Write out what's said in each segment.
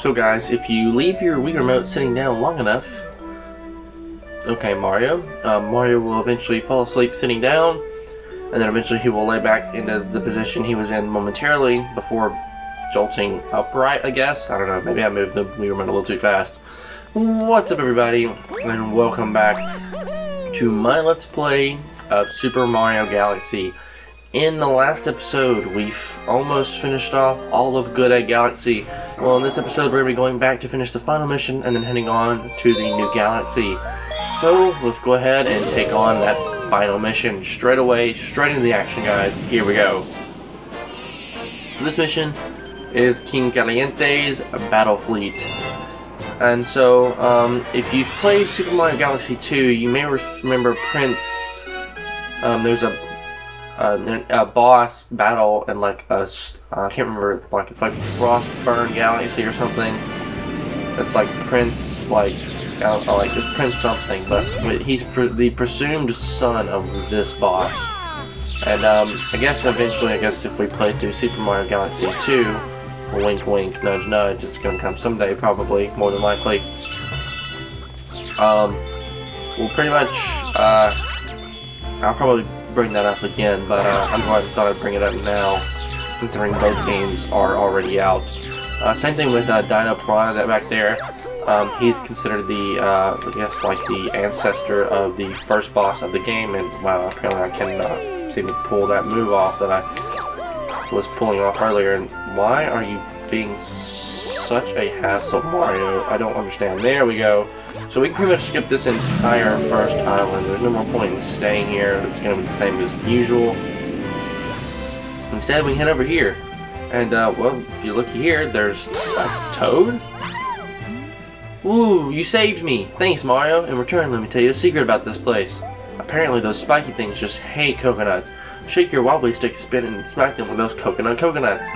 So guys, if you leave your Wii Remote sitting down long enough, okay Mario, um, Mario will eventually fall asleep sitting down, and then eventually he will lay back into the position he was in momentarily before jolting upright, I guess. I don't know, maybe I moved the Wii Remote a little too fast. What's up everybody, and welcome back to my Let's Play of Super Mario Galaxy. In the last episode, we've almost finished off all of Good Egg Galaxy. Well, in this episode, we're going to be going back to finish the final mission and then heading on to the new galaxy. So, let's go ahead and take on that final mission straight away, straight into the action, guys. Here we go. So this mission is King Kaliente's Battle Fleet. And so, um, if you've played Super Mario Galaxy 2, you may remember Prince. Um, there's a uh, a boss battle and like a, I can't remember it's like it's like Frostburn Galaxy or something. It's like Prince like I don't know like this Prince something, but he's the presumed son of this boss. And um, I guess eventually, I guess if we play through Super Mario Galaxy 2, wink wink, nudge nudge, it's gonna come someday probably, more than likely. Um, we'll pretty much, uh, I'll probably bring that up again, but uh, I'm glad I thought I'd bring it up now, considering both games are already out. Uh, same thing with uh, Dino Piranha that back there. Um, he's considered the, uh, I guess, like the ancestor of the first boss of the game, and wow, apparently I cannot seem to pull that move off that I was pulling off earlier. And why are you being such a hassle, Mario? I don't understand. There we go. So we can pretty much skip this entire first island. There's no more point in staying here. It's going to be the same as usual. Instead, we head over here. And, uh, well, if you look here, there's a toad? Ooh, you saved me! Thanks, Mario. In return, let me tell you a secret about this place. Apparently, those spiky things just hate coconuts. Shake your wobbly stick, spin, and smack them with those coconut coconuts.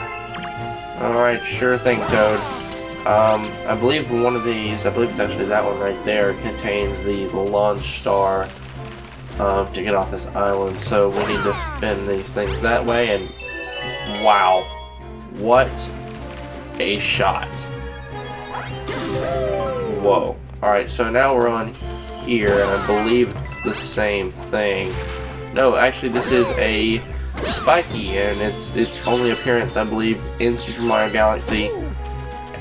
Alright, sure thing, Toad. Um, I believe one of these, I believe it's actually that one right there, contains the launch star um, to get off this island. So we need to spin these things that way, and wow, what a shot. Whoa. Alright, so now we're on here, and I believe it's the same thing. No, actually this is a Spiky, and it's its only appearance, I believe, in Super Mario Galaxy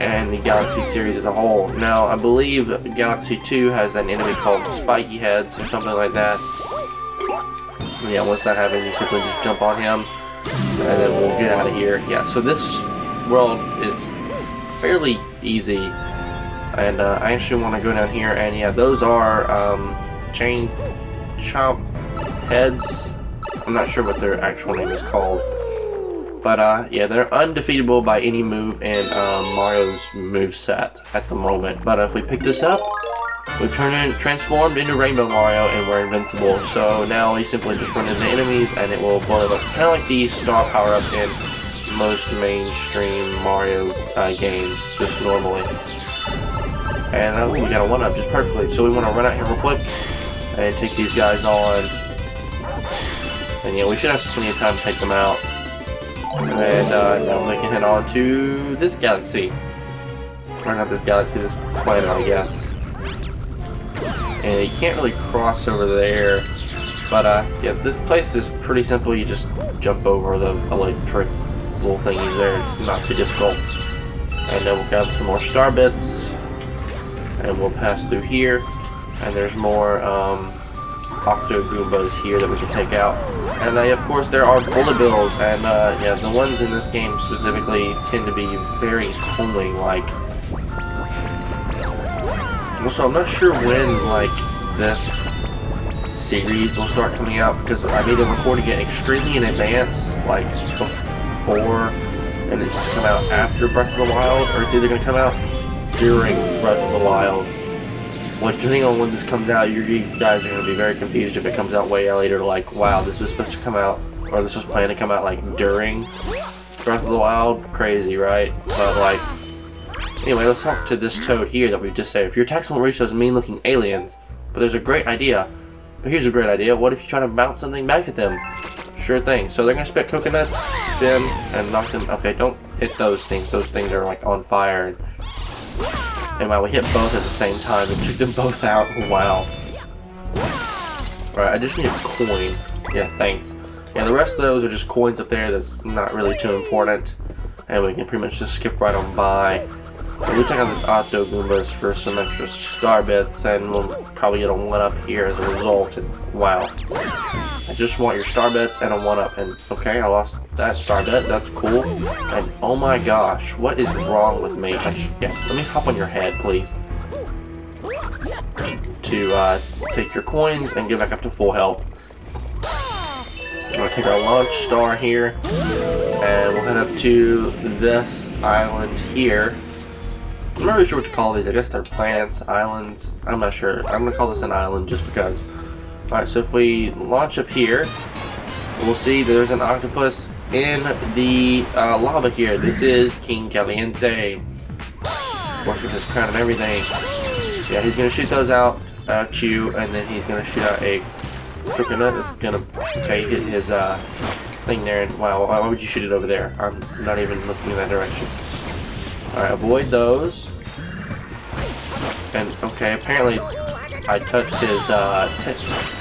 and the Galaxy series as a whole. Now, I believe Galaxy 2 has an enemy called Spiky Heads or something like that. Yeah, once that happens, you simply just jump on him, and then we'll get out of here. Yeah, so this world is fairly easy, and uh, I actually want to go down here, and yeah, those are um, chain chomp heads. I'm not sure what their actual name is called. But uh, yeah, they're undefeatable by any move in um, Mario's move set at the moment. But if we pick this up, we turn in, transformed into Rainbow Mario, and we're invincible. So now we simply just run into enemies, and it will blow them up, kind of like the star power up in most mainstream Mario uh, games, just normally. And uh, we got a one up just perfectly. So we want to run out here real quick and take these guys on. And yeah, we should have plenty of time to take them out. And uh, now we can head on to this galaxy. Or not this galaxy, this planet, I guess. And you can't really cross over there. But uh, yeah, this place is pretty simple. You just jump over the electric little thingies there. It's not too difficult. And then we'll grab some more star bits. And we'll pass through here. And there's more um, Octo Goombas here that we can take out. And uh, of course there are bullet bills, and uh, yeah, the ones in this game specifically tend to be very cooling, like... Also, I'm not sure when, like, this series will start coming out, because I'm either recording it extremely in advance, like, before, and it's just come out after Breath of the Wild, or it's either going to come out during Breath of the Wild. Well, depending on when this comes out, you guys are going to be very confused if it comes out way later, like, wow, this was supposed to come out, or this was planned to come out, like, during Breath of the Wild. Crazy, right? But, like, anyway, let's talk to this toad here that we just saved. If your attacks won't reach those mean-looking aliens, but there's a great idea. But here's a great idea. What if you try to bounce something back at them? Sure thing. So they're going to spit coconuts, spin, and knock them. Okay, don't hit those things. Those things are, like, on fire. And wow, we hit both at the same time. It took them both out. Wow. Alright, I just need a coin. Yeah, thanks. Yeah, the rest of those are just coins up there that's not really too important. And we can pretty much just skip right on by. We'll check out this Octo Goombas for some extra star bits, and we'll probably get a 1-up here as a result. And wow. I just want your star bits and a 1-up. And okay, I lost that star bit. That's cool. And oh my gosh, what is wrong with me? I just, yeah, let me hop on your head, please. To uh, take your coins and get back up to full health. We're gonna take our launch star here, and we'll head up to this island here. I'm not really sure what to call these. I guess they're planets, islands. I'm not sure. I'm gonna call this an island just because. Alright, so if we launch up here, we'll see there's an octopus in the uh, lava here. This is King Kaliente. Of course, with his crown and everything. Yeah, he's gonna shoot those out at you, and then he's gonna shoot out a coconut. It's gonna okay hit his uh, thing there. And wow, why would you shoot it over there? I'm not even looking in that direction. Alright, avoid those. And, okay, apparently I touched his, uh,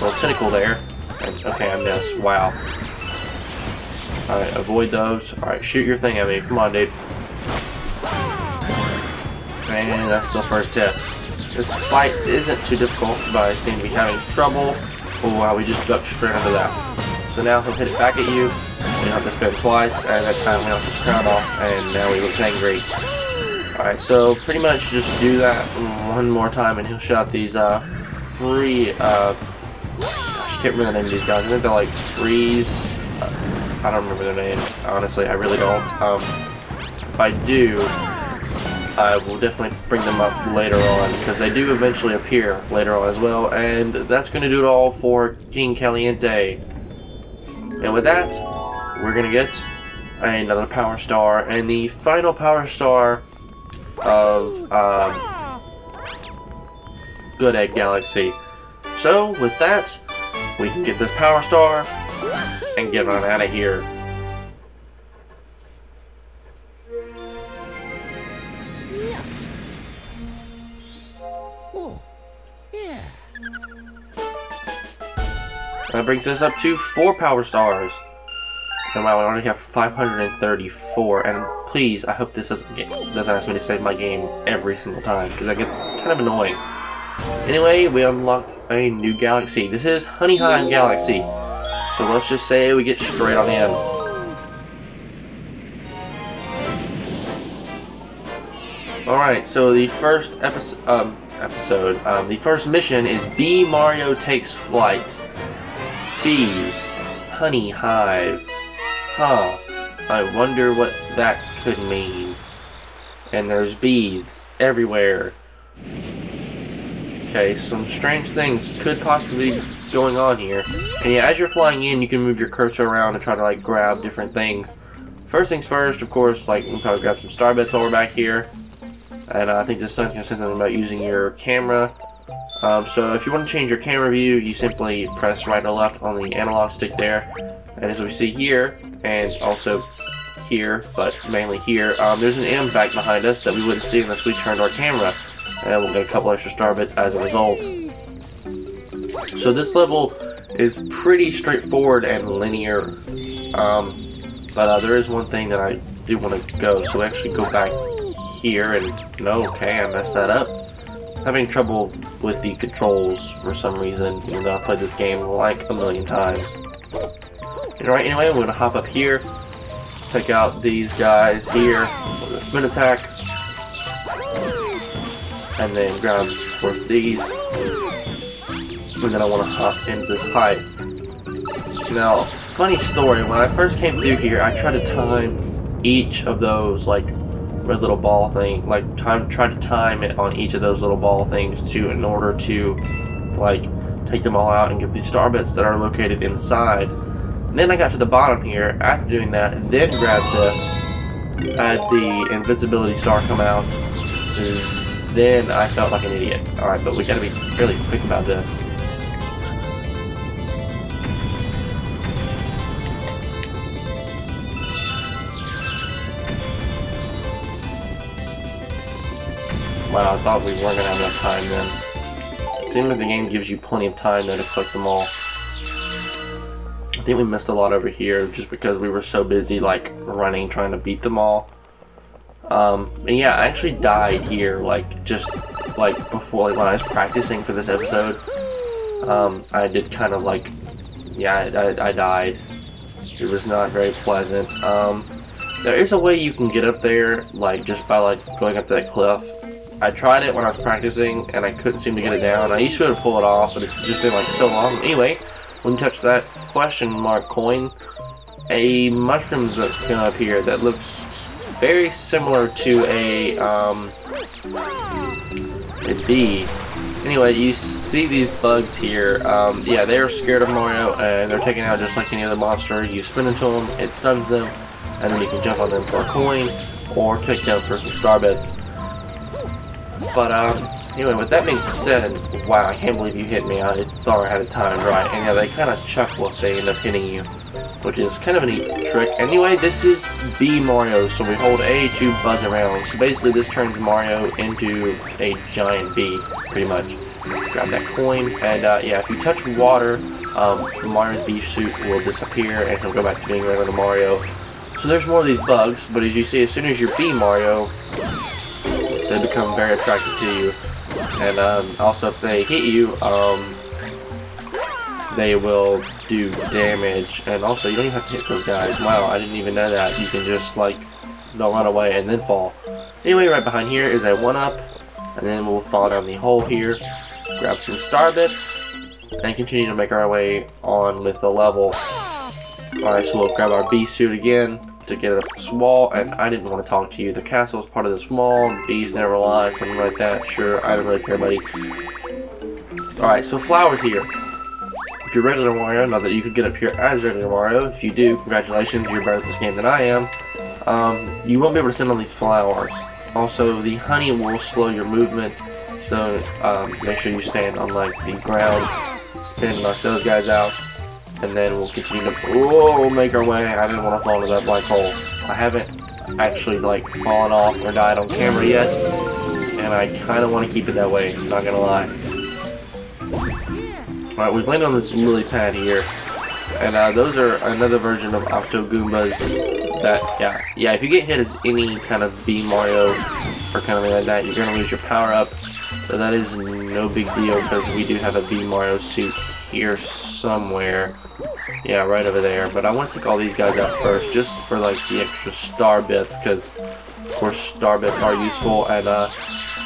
little tentacle there. And, okay, I missed. Wow. Alright, avoid those. Alright, shoot your thing at me. Come on, dude. And that's the first tip. This fight isn't too difficult, but I seem to be having trouble. Oh, wow, we just ducked straight under that. So now he'll hit it back at you. You have to spin twice, and that time we knocked his crown off, and now he looks angry. Alright, so pretty much just do that one more time and he'll shot these uh, free, uh, gosh, I can't remember the name of these guys. I think they're like freeze. Uh, I don't remember their names, honestly, I really don't. Um, if I do, I will definitely bring them up later on because they do eventually appear later on as well. And that's going to do it all for King Kaliente. And with that, we're going to get another Power Star. And the final Power Star of um, Good Egg Galaxy. So, with that, we can get this Power Star and get on out of here. That brings us up to four Power Stars. And wow, I already have 534, and please, I hope this doesn't, get, doesn't ask me to save my game every single time, because that gets kind of annoying. Anyway, we unlocked a new galaxy. This is Honey Honeyhive Galaxy. So let's just say we get straight on in. Alright, so the first episode, um, episode um, the first mission is Bee Mario Takes Flight. B, Honey Hive. Huh. I wonder what that could mean. And there's bees everywhere. Okay, some strange things could possibly be going on here. And yeah, as you're flying in, you can move your cursor around and try to like grab different things. First things first, of course, like we probably grab some star bits while we're back here. And uh, I think this say something about using your camera. Um, so if you want to change your camera view, you simply press right or left on the analog stick there. And as we see here, and also here, but mainly here, um, there's an M back behind us that we wouldn't see unless we turned our camera. And we'll get a couple extra star bits as a result. So this level is pretty straightforward and linear. Um, but uh, there is one thing that I do want to go. So we actually go back here and no, okay, I messed that up. Having trouble with the controls for some reason, even though I played this game like a million times. Alright, anyway, we're gonna hop up here, take out these guys here with a spin attack, and then grab, of course, these, and then I want to hop into this pipe. Now, funny story, when I first came through here, I tried to time each of those, like, red little ball thing, like, time, try to time it on each of those little ball things to, in order to, like, take them all out and get these star bits that are located inside. Then I got to the bottom here, after doing that, then grabbed this, had the invincibility star come out, then I felt like an idiot. Alright, but we gotta be really quick about this. Wow, I thought we weren't gonna have enough time then. Seems like the game gives you plenty of time though to collect them all. I think we missed a lot over here just because we were so busy like running trying to beat them all. Um, and yeah, I actually died here like just like before like when I was practicing for this episode. Um, I did kind of like, yeah, I, I died. It was not very pleasant. Um, there is a way you can get up there, like just by like going up that cliff. I tried it when I was practicing and I couldn't seem to get it down. I used to be able to pull it off, but it's just been like so long. Anyway, when you touch that question mark coin, a mushroom's gonna appear that looks very similar to a um, a bee. Anyway, you see these bugs here. Um, yeah, they're scared of Mario and they're taken out just like any other monster. You spin into them, it stuns them, and then you can jump on them for a coin or kick them for some star bits. But um, anyway, with that being said, wow, I can't believe you hit me. I thought I had it timed right. And yeah, they kind of chuckle if they end up hitting you, which is kind of a neat trick. Anyway, this is Bee Mario, so we hold A to buzz around. So basically, this turns Mario into a giant bee, pretty much. Grab that coin, and uh, yeah, if you touch water, um, Mario's bee suit will disappear, and he'll go back to being regular Mario. So there's more of these bugs, but as you see, as soon as you're Bee Mario, they become very attracted to you. And um, also, if they hit you, um, they will do damage. And also, you don't even have to hit those guys. Wow, I didn't even know that. You can just, like, run away and then fall. Anyway, right behind here is a 1-up. And then we'll fall down the hole here, grab some star bits, and continue to make our way on with the level. Alright, so we'll grab our bee suit again to get it up this wall, and I didn't want to talk to you. The castle is part of this wall, bees never lie, something like that. Sure, I don't really care, buddy. Alright, so flowers here. If you're regular Mario, know that you could get up here as regular Mario. If you do, congratulations, you're better at this game than I am. Um, you won't be able to send on these flowers. Also, the honey will slow your movement, so um, make sure you stand on like the ground, spin, knock those guys out, and then we'll continue to oh, we'll make our way. I didn't want to fall into that black hole. I haven't actually like fallen off or died on camera yet, and I kind of want to keep it that way. Not gonna lie. Alright, we've landed on this lily pad here. And uh, those are another version of Octo Goombas that, yeah, yeah, if you get hit as any kind of Bee Mario or kind of like that, you're to lose your power up. But that is no big deal because we do have a Bee Mario suit here somewhere. Yeah, right over there. But I want to take all these guys out first just for like the extra star bits because, of course, star bits are useful and uh,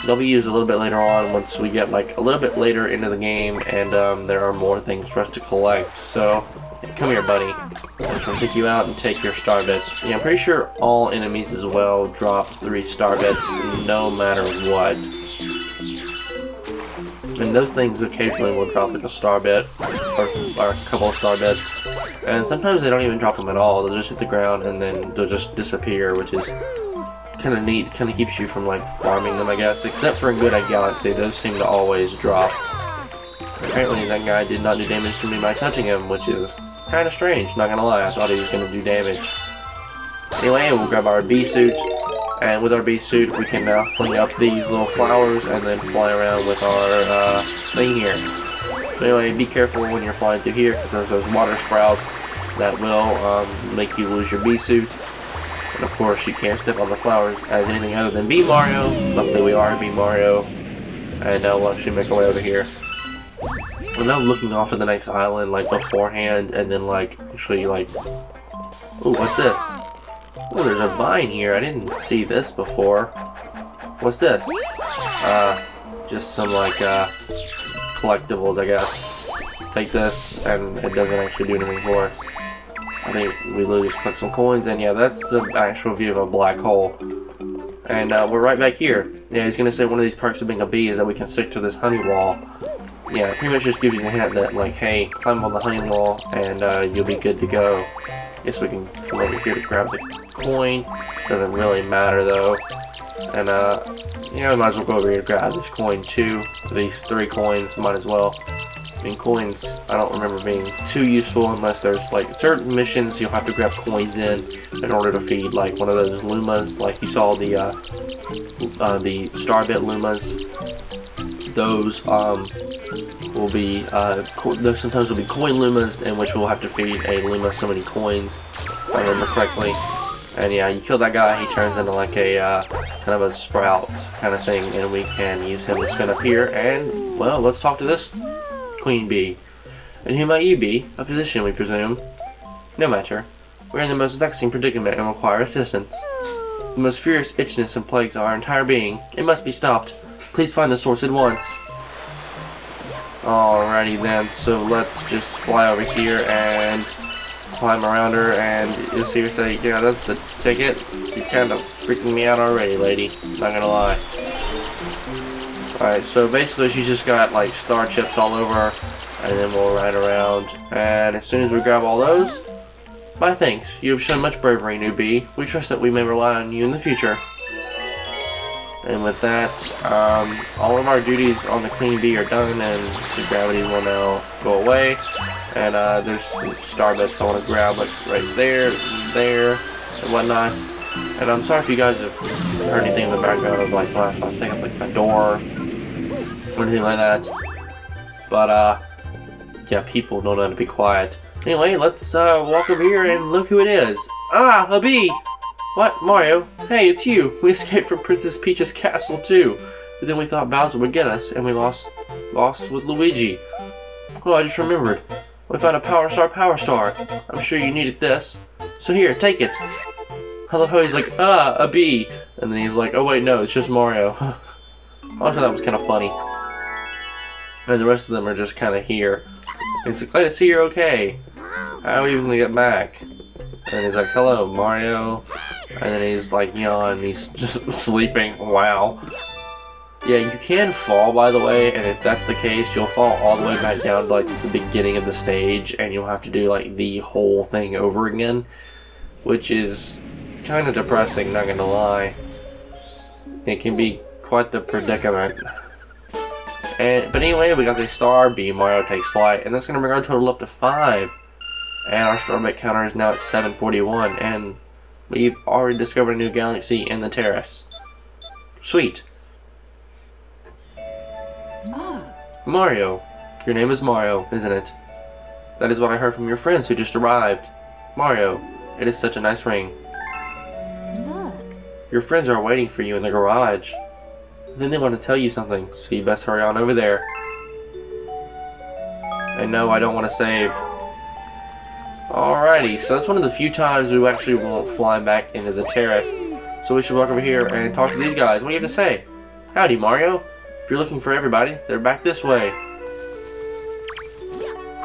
they'll be used a little bit later on once we get like a little bit later into the game and um, there are more things for us to collect. So Come here, buddy. I'm just gonna take you out and take your star bits. Yeah, I'm pretty sure all enemies as well drop three star bits, no matter what. And those things occasionally will drop like a star bit, or, or a couple of star bits. And sometimes they don't even drop them at all, they'll just hit the ground and then they'll just disappear, which is kind of neat, kind of keeps you from like farming them, I guess. Except for in Good Egg Galaxy, those seem to always drop. Apparently that guy did not do damage to me by touching him, which is kind of strange, not gonna lie. I thought he was gonna do damage. Anyway, we'll grab our bee suit, and with our bee suit, we can now fling up these little flowers and then fly around with our uh, thing here. But anyway, be careful when you're flying through here, because there's those water sprouts that will um, make you lose your bee suit. And of course, you can't step on the flowers as anything other than Bee Mario. Luckily, we are Bee Mario. And now we'll actually make our way over here. I'm now looking off at the next island, like, beforehand, and then, like, actually, like... Ooh, what's this? Oh, there's a vine here. I didn't see this before. What's this? Uh, just some, like, uh, collectibles, I guess. Take this, and it doesn't actually do anything for us. I think we literally just collect some coins, and yeah, that's the actual view of a black hole. And uh, we're right back here. Yeah, he's gonna say one of these perks of being a bee is that we can stick to this honey wall yeah, pretty much just gives you the hint that, like, hey, climb on the honey wall and uh, you'll be good to go. Guess we can come over here to grab the coin. Doesn't really matter, though. And, uh, you know, might as well go over here and grab this coin too. These three coins, might as well. I mean, coins, I don't remember being too useful unless there's, like, certain missions you'll have to grab coins in in order to feed, like, one of those Lumas, like you saw the, uh, uh the Starbit Lumas. Those, um, will be, uh, those sometimes will be coin Lumas, in which we'll have to feed a Luma so many coins, if I remember correctly. And yeah, you kill that guy, he turns into like a, uh, kind of a sprout kind of thing, and we can use him to spin up here, and, well, let's talk to this Queen Bee. And who might you be? A physician, we presume. No matter. We're in the most vexing predicament and require assistance. The most furious itchiness and plagues our entire being. It must be stopped. Please find the source at once. Alrighty then, so let's just fly over here and climb around her and you'll see her say, yeah, that's the ticket. You're kind of freaking me out already, lady. Not gonna lie. Alright, so basically she's just got like star chips all over and then we'll ride around. And as soon as we grab all those, my thanks. You have shown much bravery, newbie. We trust that we may rely on you in the future. And with that, um, all of our duties on the Queen Bee are done, and the gravity will now go away. And uh, there's some star bits I want to grab, like right there, there, and whatnot. And I'm sorry if you guys have heard anything in the background of like, I think it's like a door or anything like that. But, uh, yeah, people know how to be quiet. Anyway, let's, uh, walk over here and look who it is. Ah, a bee! What, Mario? Hey, it's you! We escaped from Princess Peach's castle, too. But then we thought Bowser would get us, and we lost, lost with Luigi. Oh, I just remembered. We found a Power Star Power Star. I'm sure you needed this. So here, take it. I love how he's like, ah, a bee. And then he's like, oh wait, no, it's just Mario. I thought that was kind of funny. And the rest of them are just kind of here. He's like, glad to see you're okay. How are you gonna get back? And he's like, hello, Mario. And then he's like, yawn, he's just sleeping. Wow. Yeah, you can fall, by the way, and if that's the case, you'll fall all the way back down to, like, the beginning of the stage, and you'll have to do, like, the whole thing over again, which is kind of depressing, not gonna lie. It can be quite the predicament. And But anyway, we got the star beam, Mario takes flight, and that's to bring our total up to 5. And our star starbit counter is now at 741, and we've already discovered a new galaxy in the terrace. Sweet. Mario. Your name is Mario, isn't it? That is what I heard from your friends who just arrived. Mario, it is such a nice ring. Look. Your friends are waiting for you in the garage. Then they want to tell you something, so you best hurry on over there. And no, I don't want to save. Alrighty, so that's one of the few times we actually won't fly back into the terrace. So we should walk over here and talk to these guys. What do you have to say? Howdy, Mario. If you're looking for everybody, they're back this way.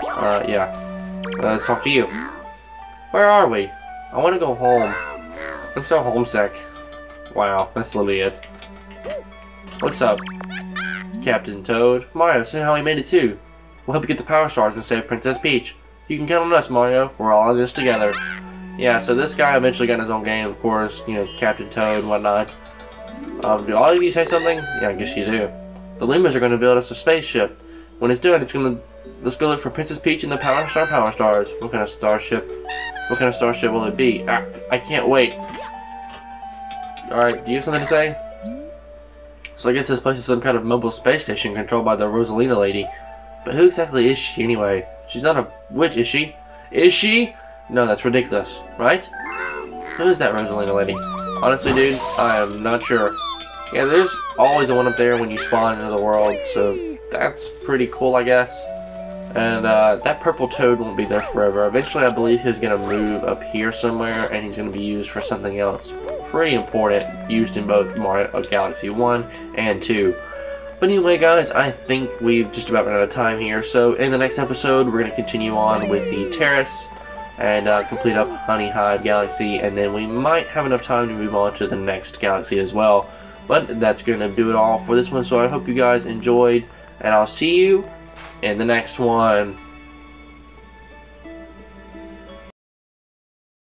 Uh, yeah. Uh, let's talk to you. Where are we? I want to go home. I'm so homesick. Wow, that's literally it. What's up? Captain Toad. Mario, see how we made it too. We'll help you get the Power Stars and save Princess Peach. You can count on us, Mario. We're all in this together. Yeah, so this guy eventually got his own game, of course. You know, Captain Toad and whatnot. Um, do all of you say something? Yeah, I guess you do. The Lumas are going to build us a spaceship. When it's done, it's going to... Let's go look for Princess Peach and the Power Star Power Stars. What kind of starship? What kind of starship will it be? Ah, I can't wait. Alright, do you have something to say? So I guess this place is some kind of mobile space station controlled by the Rosalina lady. But who exactly is she anyway? She's not a witch, is she? Is she? No, that's ridiculous, right? Who is that Rosalina lady? Honestly, dude, I am not sure. Yeah, there's always a one up there when you spawn into the world, so that's pretty cool, I guess. And uh, that purple toad won't be there forever. Eventually, I believe he's going to move up here somewhere, and he's going to be used for something else pretty important, used in both Mario Galaxy 1 and 2. But anyway, guys, I think we've just about run out of time here. So in the next episode, we're going to continue on with the Terrace and uh, complete up Honey Hive Galaxy, and then we might have enough time to move on to the next galaxy as well. But that's going to do it all for this one, so I hope you guys enjoyed, and I'll see you in the next one.